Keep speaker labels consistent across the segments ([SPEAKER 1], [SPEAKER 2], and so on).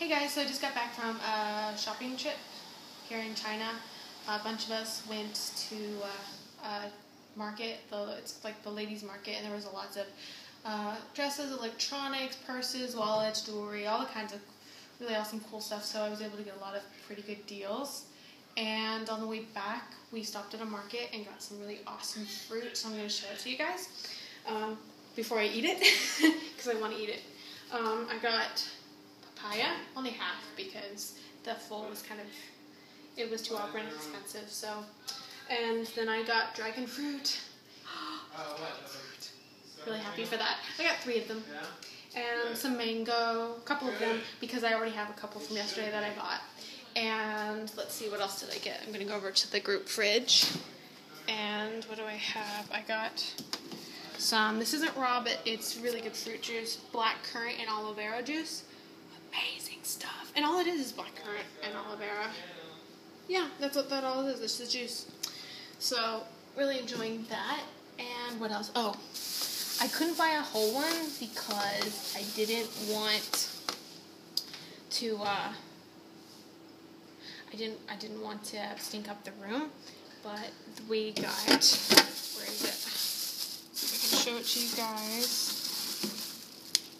[SPEAKER 1] Hey guys, so I just got back from a shopping trip here in China. A bunch of us went to uh, a market, the, it's like the ladies' market, and there was a lots of uh, dresses, electronics, purses, wallets, jewelry, all the kinds of really awesome, cool stuff. So I was able to get a lot of pretty good deals. And on the way back, we stopped at a market and got some really awesome fruit. So I'm going to show it to you guys um, before I eat it because I want to eat it. Um, I got papaya, only half because the full was kind of, it was too awkward and expensive. So, and then I got dragon fruit. Really happy for that. I got three of them. And some mango, a couple of them because I already have a couple from yesterday that I bought. And let's see, what else did I get? I'm going to go over to the group fridge. And what do I have? I got some, this isn't raw, but it's really good fruit juice, black currant and aloe vera juice. Stuff. And all it is is black currant and aloe vera. Yeah, that's what that all is. It's the juice. So, really enjoying that. And what else? Oh, I couldn't buy a whole one because I didn't want to, uh, I didn't, I didn't want to stink up the room, but we got, where is it? I can show it to you guys.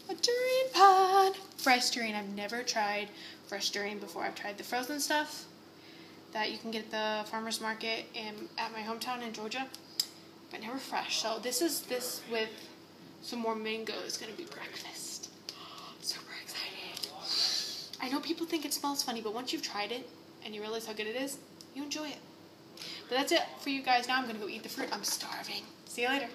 [SPEAKER 1] A durian pod! Fresh durian. I've never tried fresh durian before. I've tried the frozen stuff that you can get at the farmer's market in, at my hometown in Georgia, but never fresh. So this is this with some more mango is going to be breakfast. Super excited. I know people think it smells funny, but once you've tried it and you realize how good it is, you enjoy it. But that's it for you guys now. I'm going to go eat the fruit. I'm starving. See you later.